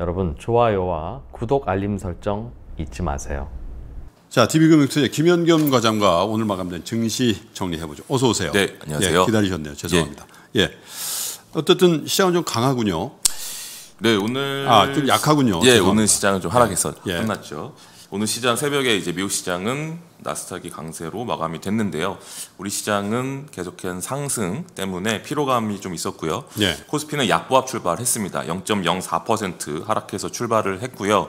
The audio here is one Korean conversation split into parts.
여러분 좋아요와 구독 알림 설정 잊지 마세요. 자, TV금융투자 김현겸 과장과 오늘 마감된 증시 정리해보죠. 어서 오세요. 네, 안녕하세요. 예, 기다리셨네요. 죄송합니다. 예. 어쨌든 시장은 좀 강하군요. 네, 오늘 아, 좀 약하군요. 예, 죄송합니다. 오늘 시장은 좀 하락해서 예. 끝났죠. 오늘 시장 새벽에 이제 미국 시장은 나스닥이 강세로 마감이 됐는데요. 우리 시장은 계속한 상승 때문에 피로감이 좀 있었고요. 예. 코스피는 약보합 출발했습니다. 0.04% 하락해서 출발을 했고요.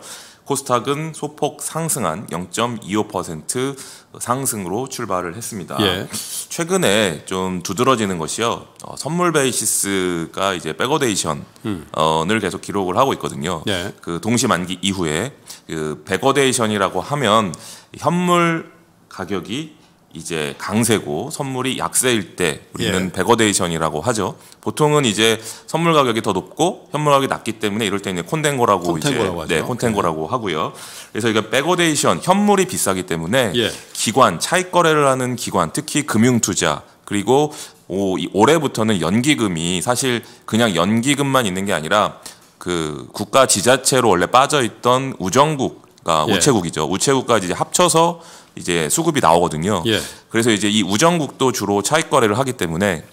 코스닥은 소폭 상승한 0.25% 상승으로 출발을 했습니다. 예. 최근에 좀 두드러지는 것이요. 어, 선물 basis가 이제 backwardation을 계속 기록을 하고 있거든요. 예. 그 동시 만기 이후에 그 backwardation이라고 하면 현물 가격이 이제 강세고 선물이 약세일 때 우리는 예. backwardation이라고 하죠. 보통은 이제 선물 가격이 더 높고 현물 가격이 낮기 때문에 이럴 때는 contango라고 contango라고 이제 하죠. 네, contango라고 하고요. 그래서 이거 backwardation 현물이 비싸기 때문에 예. 기관 차익 거래를 하는 기관 특히 금융 투자 그리고 오, 이 올해부터는 연기금이 사실 그냥 연기금만 있는 게 아니라 그 국가 지자체로 원래 빠져 있던 우정국가 예. 우체국이죠. 우체국까지 합쳐서 이제 수급이 나오거든요. 예. 그래서 이제 이 우정국도 주로 차익 거래를 하기 때문에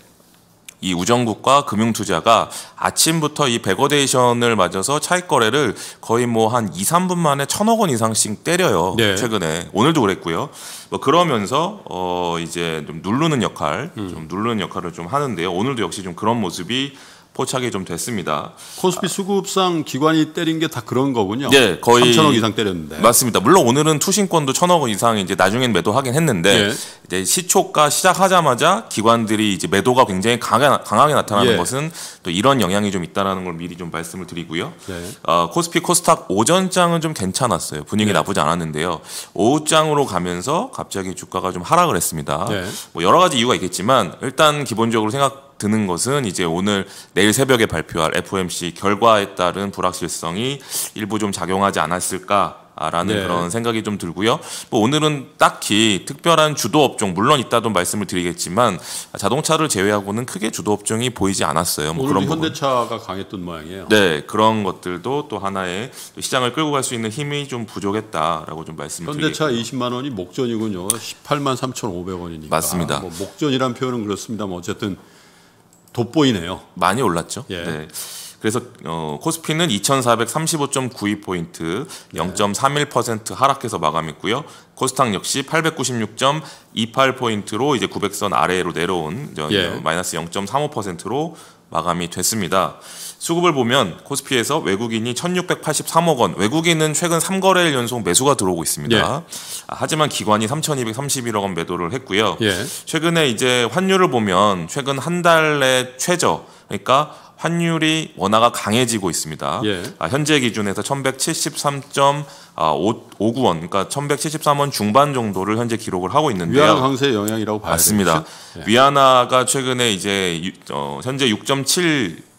이 우정국과 금융투자가 아침부터 이 backwardation을 맞아서 차익 거래를 거의 뭐 한 2, 3분 만에 천억 원 이상씩 때려요. 네. 최근에 오늘도 그랬고요. 뭐 그러면서 어 이제 좀 누르는 역할, 음. 좀 누르는 역할을 좀 하는데요. 오늘도 역시 좀 그런 모습이 포착이 좀 됐습니다. 코스피 수급상 기관이 때린 게 다 그런 거군요. 네, 거의 3천억 이상 때렸는데. 맞습니다. 물론 오늘은 투신권도 천억 원 이상 이제 나중엔 매도하긴 했는데 예. 이제 시초가 시작하자마자 기관들이 이제 매도가 굉장히 강하게, 강하게 나타나는 예. 것은 또 이런 영향이 좀 있다라는 걸 미리 좀 말씀을 드리고요. 네. 어, 코스피 코스닥 오전장은 좀 괜찮았어요. 분위기 네. 나쁘지 않았는데요. 오후장으로 가면서 갑자기 주가가 좀 하락을 했습니다. 네. 뭐 여러 가지 이유가 있겠지만 일단 기본적으로 생각 드는 것은 이제 오늘 내일 새벽에 발표할 FOMC 결과에 따른 불확실성이 일부 좀 작용하지 않았을까 라는 네. 그런 생각이 좀 들고요. 뭐 오늘은 딱히 특별한 주도 업종 물론 있다도 말씀을 드리겠지만 자동차를 제외하고는 크게 주도 업종이 보이지 않았어요. 뭐 오늘 그런 부분. 현대차가 강했던 모양이에요. 네, 그런 것들도 또 하나의 시장을 끌고 갈 수 있는 힘이 좀 부족했다라고 좀 말씀을 현대차 드리겠습니다. 20만 원이 목전이군요. 18만 3,500원이니까. 맞습니다. 뭐 목전이란 표현은 그렇습니다만 어쨌든 돋보이네요. 많이 올랐죠. 예. 네. 그래서 어, 코스피는 2,435.92 포인트, 0.31% 하락해서 마감했고요. 코스닥 역시 896.28 포인트로 이제 900선 아래로 내려온 저, 예. 어, 마이너스 0.35%로 마감이 됐습니다. 수급을 보면 코스피에서 외국인이 1,683억 원, 외국인은 최근 3거래일 연속 매수가 들어오고 있습니다. 예. 아, 하지만 기관이 3,231억 원 매도를 했고요. 예. 최근에 이제 환율을 보면 최근 한 달의 최저 그러니까 환율이 원화가 강해지고 있습니다. 예. 아, 현재 기준에서 1173.59원, 그러니까 1173원 중반 정도를 현재 기록을 하고 있는데요. 위안화 강세의 영향이라고 봐야 맞습니다. 예. 위안화가 최근에 이제 유- 어, 현재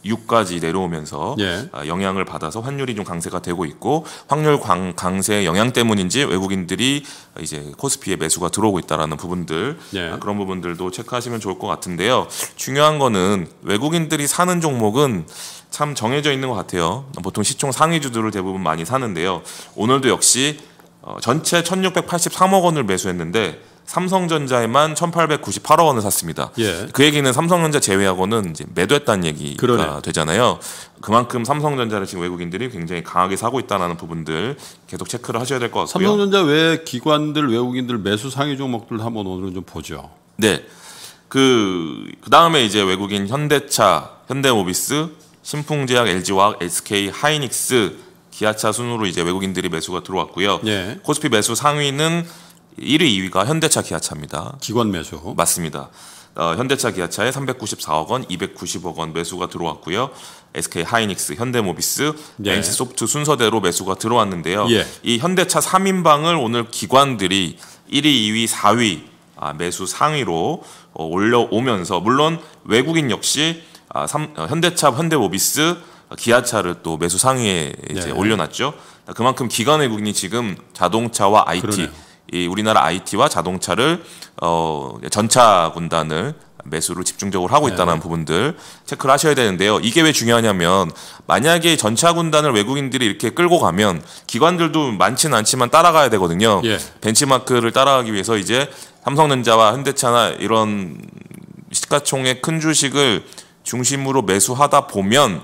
6.76까지 내려오면서 예. 아, 영향을 받아서 환율이 좀 강세가 되고 있고 확률 강, 강세의 영향 때문인지 외국인들이 이제 코스피에 매수가 들어오고 있다라는 부분들 예. 아, 그런 부분들도 체크하시면 좋을 것 같은데요. 중요한 거는 외국인들이 사는 종목은 참 정해져 있는 것 같아요. 보통 시총 상위주들을 대부분 많이 사는데요. 오늘도 역시 어, 전체 1,683억 원을 매수했는데 삼성전자에만 1,898억 원을 샀습니다. 예. 그 얘기는 삼성전자 제외하고는 이제 매도했다는 얘기가 그러네요. 되잖아요. 그만큼 삼성전자를 지금 외국인들이 굉장히 강하게 사고 있다는 부분들 계속 체크를 하셔야 될 것 같고요. 삼성전자 외 기관들 외국인들 매수 상위 종목들 한번 오늘은 좀 보죠. 네. 그, 그 다음에 이제 외국인 현대차, 현대모비스, 신풍제약, LG화학, SK, 하이닉스, 기아차 순으로 이제 외국인들이 매수가 들어왔고요. 예. 코스피 매수 상위는 1위, 2위가 현대차, 기아차입니다. 기관 매수. 맞습니다. 어, 현대차, 기아차에 394억 원, 290억 원 매수가 들어왔고요. SK 하이닉스, 현대모비스, 예. NC소프트 순서대로 매수가 들어왔는데요. 예. 이 현대차 3인방을 오늘 기관들이 1위, 2위, 4위 아, 매수 상위로 어, 올려오면서 물론 외국인 역시 아, 삼- 어, 현대차, 현대모비스, 기아차를 또 매수 상위에 이제 네. 올려놨죠. 그만큼 기관 외국인이 지금 자동차와 IT 그러네요. 이 우리나라 IT와 자동차를 어 전차 군단을 매수를 집중적으로 하고 있다는 부분들 체크를 하셔야 되는데요. 이게 왜 중요하냐면 만약에 전차 군단을 외국인들이 이렇게 끌고 가면 기관들도 많지는 않지만 따라가야 되거든요. 예. 벤치마크를 따라가기 위해서 이제 삼성전자와 현대차나 이런 시가총액 큰 주식을 중심으로 매수하다 보면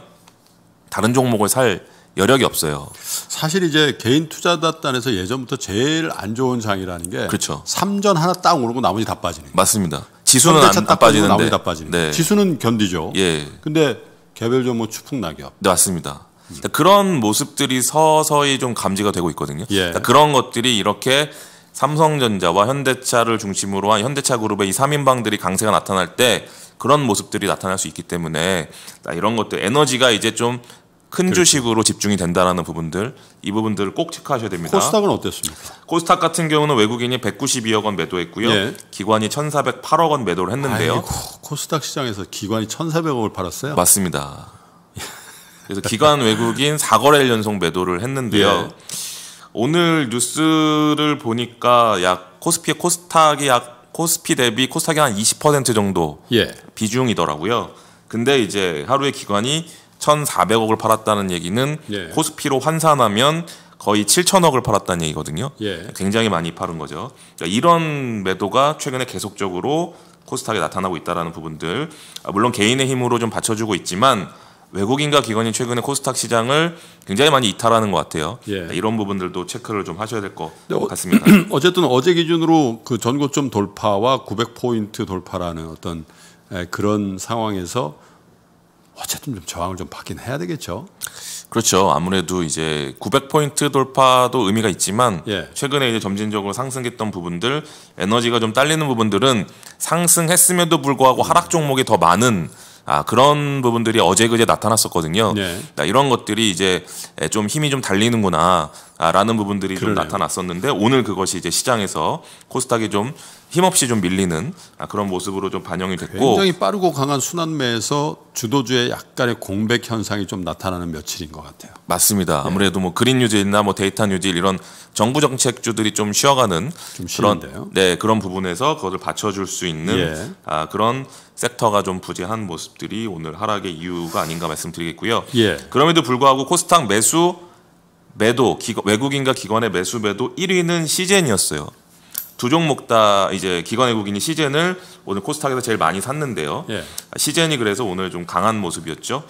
다른 종목을 살 여력이 없어요. 사실 이제 개인 투자단에서 예전부터 제일 안 좋은 장이라는 게 그렇죠. 삼전 하나 딱 오르고 나머지 다 빠지는 거. 맞습니다. 지수는 안, 안 빠지는데. 나머지 다 빠지는 거. 네. 지수는 견디죠. 예. 근데 개별 종목 추풍 낙엽. 네, 맞습니다. 그러니까 그런 모습들이 서서히 좀 감지가 되고 있거든요. 예. 그러니까 그런 것들이 이렇게 삼성전자와 현대차를 중심으로 한 현대차 그룹의 이 3인방들이 강세가 나타날 때 그런 모습들이 나타날 수 있기 때문에 이런 것들 에너지가 이제 좀 큰 그렇죠. 주식으로 집중이 된다라는 부분들 이 부분들을 꼭 체크하셔야 됩니다. 코스닥은 어땠습니까? 코스닥 같은 경우는 외국인이 192억 원 매도했고요. 예. 기관이 1,408억 원 매도를 했는데요. 아이고, 코스닥 시장에서 기관이 1,400억을 팔았어요. 맞습니다. 그래서 기관 외국인 4거래일 연속 매도를 했는데요. 예. 오늘 뉴스를 보니까 약 코스피의 코스닥이 약 코스피 대비 코스닥이 한 20% 정도 예. 비중이더라고요. 근데 이제 하루에 기관이 1,400억을 팔았다는 얘기는 예. 코스피로 환산하면 거의 7천억을 팔았다는 얘기거든요. 예. 굉장히 많이 팔은 거죠. 그러니까 이런 매도가 최근에 계속적으로 코스닥에 나타나고 있다라는 부분들 아, 물론 개인의 힘으로 좀 받쳐주고 있지만 외국인과 기관이 최근에 코스닥 시장을 굉장히 많이 이탈하는 것 같아요. 예. 이런 부분들도 체크를 좀 하셔야 될것 근데 어- 같습니다. 어쨌든 어제 기준으로 그 전고점 돌파와 900포인트 돌파라는 어떤 에, 그런 상황에서 어쨌든 좀 저항을 좀 받긴 해야 되겠죠. 그렇죠. 아무래도 이제 900포인트 돌파도 의미가 있지만 예. 최근에 이제 점진적으로 상승했던 부분들 에너지가 좀 딸리는 부분들은 상승했음에도 불구하고 하락 종목이 더 많은 아, 그런 부분들이 어제 그제 나타났었거든요. 네. 아, 이런 것들이 이제 에, 좀 힘이 좀 달리는구나 아, 라는 부분들이 좀 그러네요. 나타났었는데 오늘 그것이 이제 시장에서 코스닥이 좀 힘없이 좀 밀리는 아, 그런 모습으로 좀 반영이 됐고 굉장히 빠르고 강한 순환매에서 주도주의 약간의 공백 현상이 좀 나타나는 며칠인 것 같아요. 맞습니다. 아무래도 뭐 그린 뉴딜이나 뭐 데이터 뉴딜 이런 정부 정책주들이 좀 쉬어가는 좀 그런. 네 그런 부분에서 그것을 받쳐줄 수 있는 예. 아, 그런 섹터가 좀 부재한 모습들이 오늘 하락의 이유가 아닌가 말씀드리겠고요. 예. 그럼에도 불구하고 코스닥 매수 매도 기관- 외국인과 기관의 매수 매도 1위는 시젠이었어요. 두 종목 다 이제 기관 외국인이 시젠을 오늘 코스닥에서 제일 많이 샀는데요. 예. 시젠이 그래서 오늘 좀 강한 모습이었죠.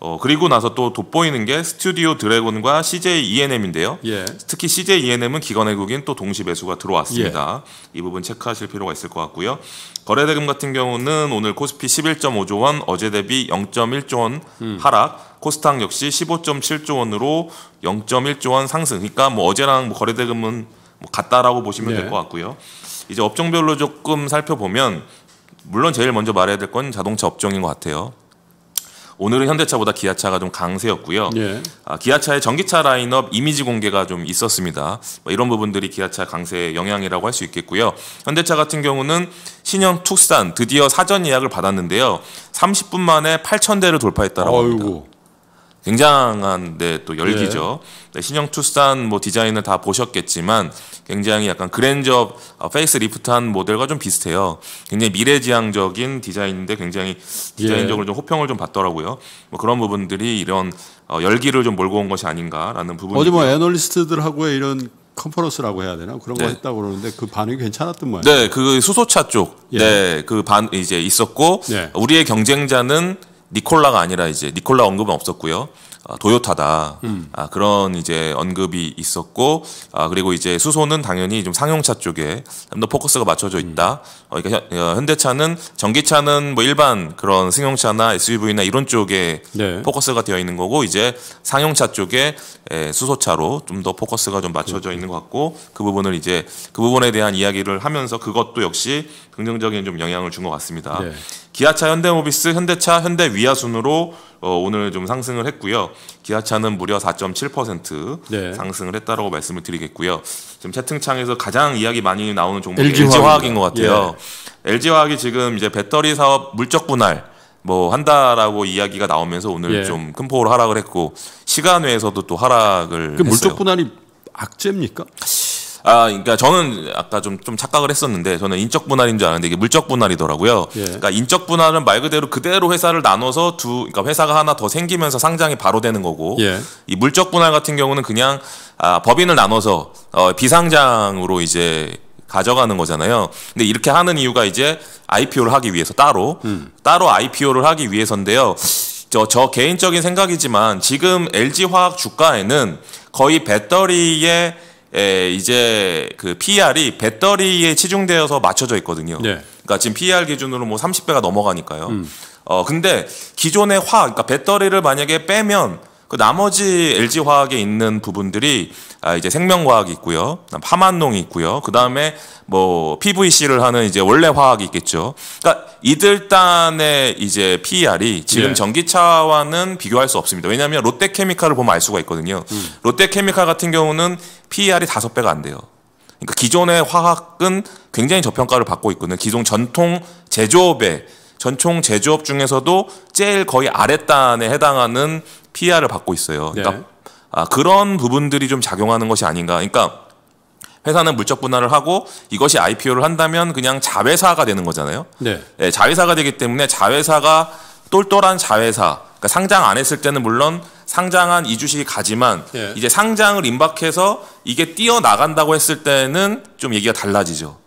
어, 그리고 나서 또 돋보이는 게 스튜디오 드래곤과 CJ ENM인데요. 예. 특히 CJ ENM은 기관 외국인 또 동시 매수가 들어왔습니다. 이 부분 체크하실 필요가 있을 것 같고요. 거래대금 같은 경우는 오늘 코스피 11.5조 원, 어제 대비 0.1조 원 하락, 코스닥 역시 15.7조 원으로 0.1조 원 상승. 그러니까 뭐 어제랑 뭐 거래대금은 뭐 같다라고 보시면 예. 될것 같고요. 이제 업종별로 조금 살펴보면 물론 제일 먼저 말해야 될 건 자동차 업종인 것 같아요. 오늘은 현대차보다 기아차가 좀 강세였고요. 예. 아, 기아차의 전기차 라인업 이미지 공개가 좀 있었습니다. 뭐 이런 부분들이 기아차 강세의 영향이라고 할 수 있겠고요. 현대차 같은 경우는 신형 투싼 드디어 사전 예약을 받았는데요. 30분 만에 8,000대를 돌파했다라고 합니다. 굉장한 네, 또 열기죠. 예. 네, 신형 투싼 뭐 디자인을 다 보셨겠지만 굉장히 약간 그랜저 어, face lift한 모델과 좀 비슷해요. 굉장히 미래지향적인 디자인인데 굉장히 디자인적으로 예. 좀 호평을 좀 받더라고요. 뭐 그런 부분들이 이런 어, 열기를 좀 몰고 온 것이 아닌가라는 부분이 어제 뭐 애널리스트들하고의 이런 컨퍼런스라고 해야 되나 그런 거 네. 했다고 그러는데 그 반응이 괜찮았던 모양. 네, 그 수소차 쪽, 예. 네, 그 반 이제 있었고 네. 우리의 경쟁자는 니콜라가 아니라 이제 니콜라 언급은 없었고요. 아, 도요타다. 음. 아, 그런 이제 언급이 있었고, 아, 그리고 이제 수소는 당연히 좀 상용차 쪽에 좀 더 포커스가 맞춰져 있다. 어, 그러니까 현- 어, 현대차는 전기차는 뭐 일반 그런 승용차나 SUV나 이런 쪽에 네. 포커스가 되어 있는 거고 이제 상용차 쪽에 에, 수소차로 좀 더 포커스가 좀 맞춰져 있는 것 같고 그 부분을 이제 그 부분에 대한 이야기를 하면서 그것도 역시 긍정적인 좀 영향을 준 것 같습니다. 네. 기아차, 현대모비스, 현대차, 현대 위아 순으로 어, 오늘 좀 상승을 했고요. 기아차는 무려 4.7% 네. 상승을 했다라고 말씀을 드리겠고요. 지금 채팅창에서 가장 이야기 많이 나오는 종목이 LG LG, 화학입니다. 화학인 것 같아요. LG 화학이 지금 이제 배터리 사업 물적 분할 뭐 한다라고 이야기가 나오면서 오늘 예. 좀큰 폭으로 하락을 했고 시간 외에서도 또 하락을 그 했어요. 물적 분할이 악재입니까? 아, 그러니까 저는 아까 좀, 좀 착각을 했었는데 저는 인적 분할인 줄 알았는데 이게 물적 분할이더라고요. 예. 그러니까 인적 분할은 말 그대로 그대로 회사를 나눠서 두, 그러니까 회사가 하나 더 생기면서 상장이 바로 되는 거고 예. 이 물적 분할 같은 경우는 그냥 아, 법인을 나눠서 어, 비상장으로 이제 가져가는 거잖아요. 근데 이렇게 하는 이유가 이제 IPO를 하기 위해서 따로 따로 IPO를 하기 위해서인데요. 저, 저 개인적인 생각이지만 지금 LG 화학 주가에는 거의 배터리에 에, 이제 그 PR이 배터리에 치중되어서 맞춰져 있거든요. 네. 그러니까 지금 PER 기준으로 뭐 30배가 넘어가니까요. 어 근데 기존의 화학, 그러니까 배터리를 만약에 빼면 그 나머지 LG 화학에 있는 부분들이 아 이제 생명과학이 있고요, 파만농이 있고요, 그 다음에 뭐 PVC를 하는 이제 원래 화학이 있겠죠. 그러니까 이들 단의 이제 PER이 지금 예. 전기차와는 비교할 수 없습니다. 왜냐하면 롯데케미칼을 보면 알 수가 있거든요. 롯데케미칼 같은 경우는 PER이 다섯 배가 안 돼요. 그러니까 기존의 화학은 굉장히 저평가를 받고 있거든요. 기존 전통 제조업의 전통 제조업 중에서도 제일 거의 아랫단에 해당하는 PR을 받고 있어요. 그러니까 네. 아, 그런 부분들이 좀 작용하는 것이 아닌가. 그러니까 회사는 물적 분할을 하고 이것이 IPO를 한다면 그냥 자회사가 되는 거잖아요. 네. 예, 자회사가 되기 때문에 자회사가 똘똘한 자회사, 그러니까 상장 안 했을 때는 물론 상장한 이 주식이 가지만 예. 이제 상장을 임박해서 이게 뛰어 나간다고 했을 때는 좀 얘기가 달라지죠.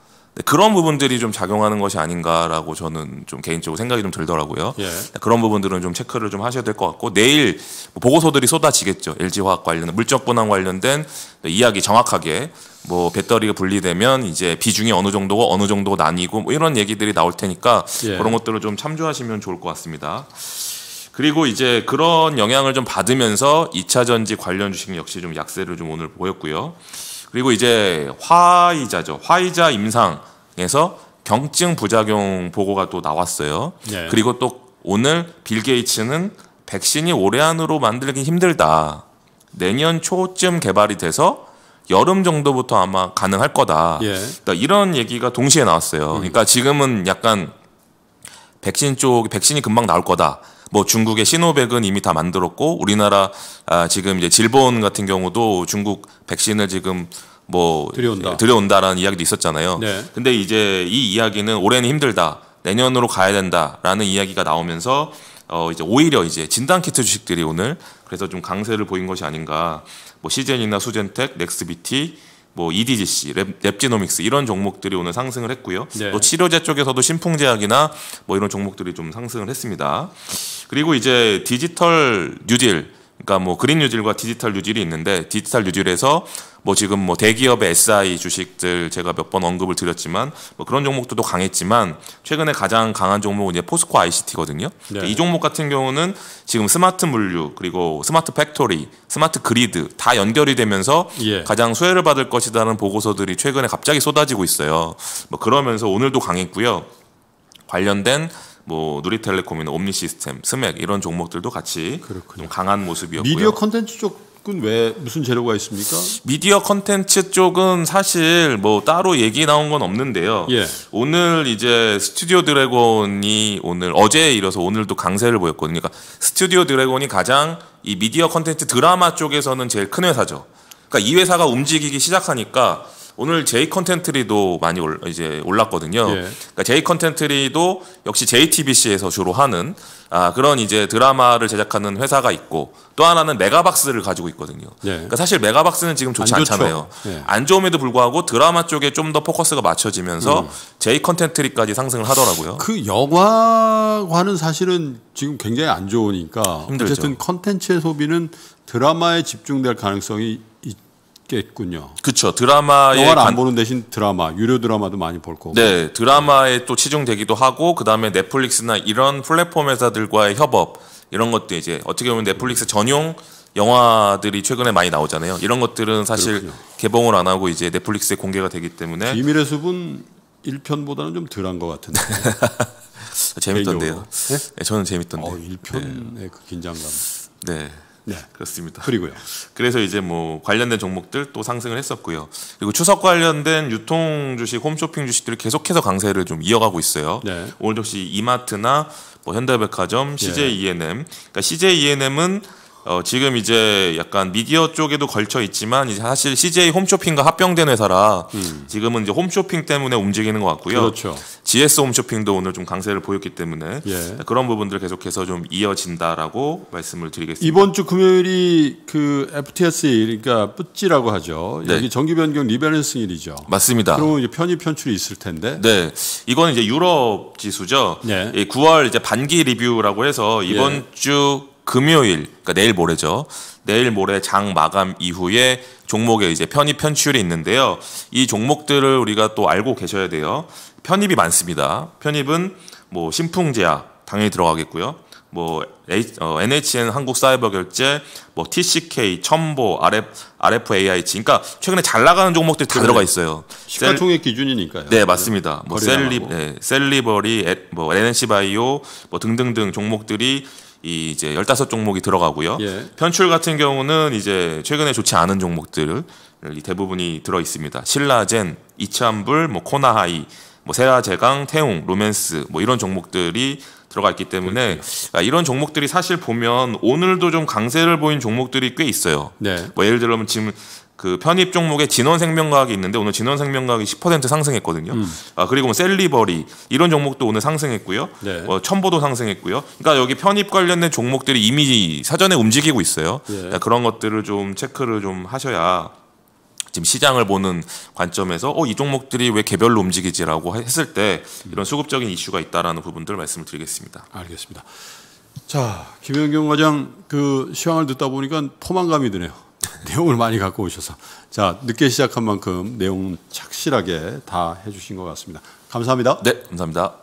네, 그런 부분들이 좀 작용하는 것이 아닌가라고 저는 좀 개인적으로 생각이 좀 들더라고요. 예. 그런 부분들은 좀 체크를 좀 하셔야 될 것 같고 내일 뭐 보고서들이 쏟아지겠죠. LG 화학 관련 물적 분할 관련된 이야기 정확하게 뭐 배터리가 분리되면 이제 비중이 어느 정도고 어느 정도 나뉘고 뭐 이런 얘기들이 나올 테니까 예. 그런 것들을 좀 참조하시면 좋을 것 같습니다. 그리고 이제 그런 영향을 좀 받으면서 2차 전지 관련 주식 역시 좀 약세를 좀 오늘 보였고요. 그리고 이제 화이자죠. 화이자 임상 에서 경증 부작용 보고가 또 나왔어요. 네. 그리고 또 오늘 빌 게이츠는 백신이 올해 안으로 만들기 힘들다. 내년 초쯤 개발이 돼서 여름 정도부터 아마 가능할 거다. 예. 그러니까 이런 얘기가 동시에 나왔어요. 그러니까 지금은 약간 백신 쪽 백신이 금방 나올 거다. 뭐 중국의 시노백은 이미 다 만들었고 우리나라 아, 지금 이제 질본 같은 경우도 중국 백신을 지금 뭐 들여온다. 들여온다라는 이야기도 있었잖아요. 네. 근데 이제 이 이야기는 올해는 힘들다. 내년으로 가야 된다라는 이야기가 나오면서 어 이제 오히려 이제 진단 키트 주식들이 오늘 그래서 좀 강세를 보인 것이 아닌가. 뭐 씨젠이나 수젠텍, 넥스비티, 뭐 EDGC, 랩, 랩지노믹스 이런 종목들이 오늘 상승을 했고요. 네. 또 치료제 쪽에서도 신풍제약이나 뭐 이런 종목들이 좀 상승을 했습니다. 그리고 이제 디지털 뉴딜 그러니까 뭐 그린 뉴딜과 디지털 뉴딜이 있는데 디지털 뉴딜에서 뭐 지금 뭐 대기업의 SI 주식들 제가 몇 번 언급을 드렸지만 뭐 그런 종목들도 강했지만 최근에 가장 강한 종목은 이제 포스코 ICT거든요. 네. 이 종목 같은 경우는 지금 스마트 물류 그리고 smart factory, smart grid 다 연결이 되면서 예. 가장 수혜를 받을 것이라는 보고서들이 최근에 갑자기 쏟아지고 있어요. 뭐 그러면서 오늘도 강했고요. 관련된 뭐 누리텔레콤이나 옴니 시스템, 스맥 이런 종목들도 같이 그렇군요. 좀 강한 모습이었고요. 미디어 컨텐츠 쪽은 왜 무슨 재료가 있습니까? 미디어 컨텐츠 쪽은 사실 뭐 따로 얘기 나온 건 없는데요. 예. 오늘 이제 스튜디오 드래곤이 오늘 어제에 이어서 오늘도 강세를 보였거든요. 그러니까 스튜디오 드래곤이 가장 이 미디어 컨텐츠 드라마 쪽에서는 제일 큰 회사죠. 그러니까 이 회사가 움직이기 시작하니까 오늘 제이 컨텐트리도 많이 올, 이제 올랐거든요. 예. 그러니까 제이 컨텐트리도 역시 JTBC에서 주로 하는 아, 그런 이제 드라마를 제작하는 회사가 있고 또 하나는 메가박스를 가지고 있거든요. 예. 그러니까 사실 메가박스는 지금 좋지 안. 않잖아요. 예. 안 좋음에도 불구하고 드라마 쪽에 좀 더 포커스가 맞춰지면서 제이 컨텐트리까지 상승을 하더라고요. 그 영화관은 사실은 지금 굉장히 안 좋으니까 힘들죠. 어쨌든 컨텐츠의 소비는 드라마에 집중될 가능성이 있 겠군요. 그렇죠. 드라마의 영화를 안 관- 보는 대신 드라마, 유료 드라마도 많이 볼 거고. 네, 드라마에 또 치중되기도 하고 그다음에 넷플릭스나 이런 플랫폼 회사들과의 협업 이런 것도 이제 어떻게 보면 넷플릭스 전용 영화들이 최근에 많이 나오잖아요. 이런 것들은 사실 그렇군요. 개봉을 안 하고 이제 넷플릭스에 공개가 되기 때문에 비밀의 숲은 1편보다는 좀 덜한 것 같은데. 재밌던데요. 네? 네, 저는 재밌던데. 어, 1편의 그 긴장감. 네. 네. 그렇습니다. 그리고요. 그래서 이제 뭐 관련된 종목들 또 상승을 했었고요. 그리고 추석 관련된 유통 주식, 홈쇼핑 주식들이 계속해서 강세를 좀 이어가고 있어요. 네. 오늘 역시 이마트나 뭐 현대백화점, CJ E&M. 그러니까 CJ E&M은 어, 지금 이제 약간 미디어 쪽에도 걸쳐 있지만 이제 사실 CJ 홈쇼핑과 합병된 회사라 지금은 이제 홈쇼핑 때문에 움직이는 것 같고요. 음. 그렇죠. GS 홈쇼핑도 오늘 좀 강세를 보였기 때문에 예. 그런 부분들 계속해서 좀 이어진다라고 말씀을 드리겠습니다. 이번 주 금요일이 그 FTSE 그러니까 뿌찌라고 하죠. 네. 여기 정기 변경 리밸런싱일이죠. 맞습니다. 그러면 이제 편입 편출이 있을 텐데. 네, 이거는 이제 유럽 지수죠. 네. 이 9월 이제 반기 리뷰라고 해서 이번 예. 주 금요일, 그러니까 내일 모레죠. 내일 모레 장 마감 이후에 종목에 이제 편입 편출이 있는데요. 이 종목들을 우리가 또 알고 계셔야 돼요. 편입이 많습니다. 편입은 뭐 신풍제약 당연히 들어가겠고요. 뭐 H- 어, NHN 한국사이버결제, 뭐 TCK, 천보, RF, RFHIC, 그러니까 최근에 잘 나가는 종목들이 다 들어가 있어요. 셀- 시가총액 기준이니까요. 네 맞습니다. 뭐. 셀리, 네, 셀리버리, 에- 뭐 NC 바이오, 뭐 등등등 종목들이 이 이제 15 종목이 들어가고요. 예. 편출 같은 경우는 이제 최근에 좋지 않은 종목들 이 대부분이 들어 있습니다. 신라젠, 이찬불, 뭐 코나아이, 뭐 세아제강, 태웅, 로맨스 뭐 이런 종목들이 들어가 있기 때문에 아, 이런 종목들이 사실 보면 오늘도 좀 강세를 보인 종목들이 꽤 있어요. 네. 뭐 예를 들면 지금 그 편입 종목에 진원생명과학이 있는데 오늘 진원생명과학이 10% 상승했거든요. 아 그리고 뭐 셀리버리 이런 종목도 오늘 상승했고요. 네. 뭐 천보도 상승했고요. 그러니까 여기 편입 관련된 종목들이 이미 사전에 움직이고 있어요. 예. 그런 것들을 좀 체크를 좀 하셔야 지금 시장을 보는 관점에서 어 이 종목들이 왜 개별로 움직이지라고 했을 때 이런 수급적인 이슈가 있다라는 부분들 말씀을 드리겠습니다. 알겠습니다. 자, 김현경 과장 그 시황을 듣다 보니까 포만감이 드네요. 내용을 많이 갖고 오셔서. 자, 늦게 시작한 만큼 내용 착실하게 다 해주신 것 같습니다. 감사합니다. 네, 감사합니다.